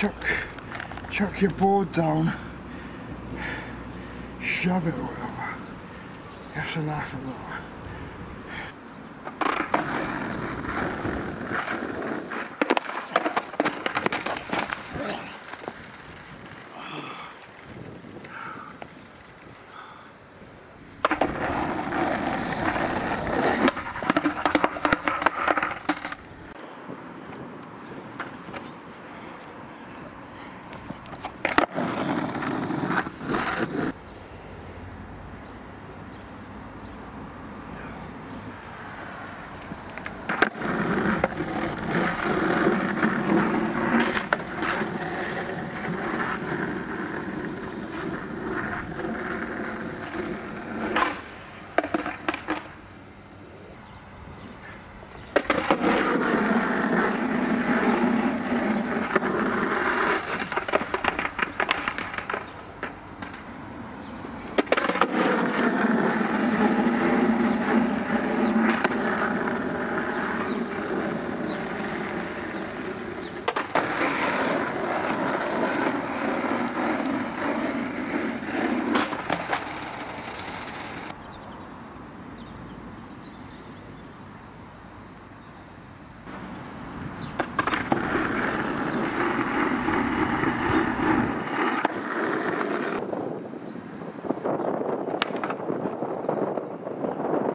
chuck, chuck your board down, shove it or whatever. That's laugh of that.